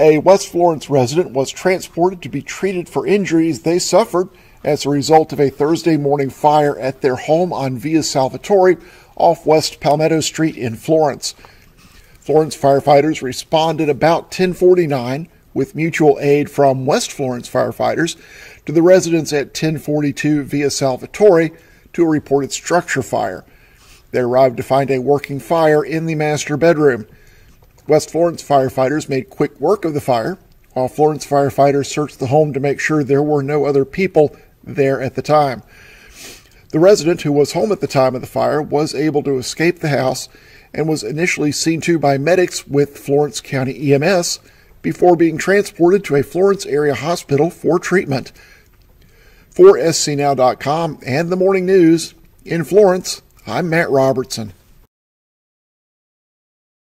A West Florence resident was transported to be treated for injuries they suffered as a result of a Thursday morning fire at their home on Via Salvatore off West Palmetto Street in Florence. Florence firefighters responded about 1049 with mutual aid from West Florence firefighters to the residents at 1042 Via Salvatore to a reported structure fire. They arrived to find a working fire in the master bedroom. West Florence firefighters made quick work of the fire, while Florence firefighters searched the home to make sure there were no other people there at the time. The resident who was home at the time of the fire was able to escape the house and was initially seen to by medics with Florence County EMS before being transported to a Florence area hospital for treatment. For SCNow.com and the morning news in Florence, I'm Matt Robertson.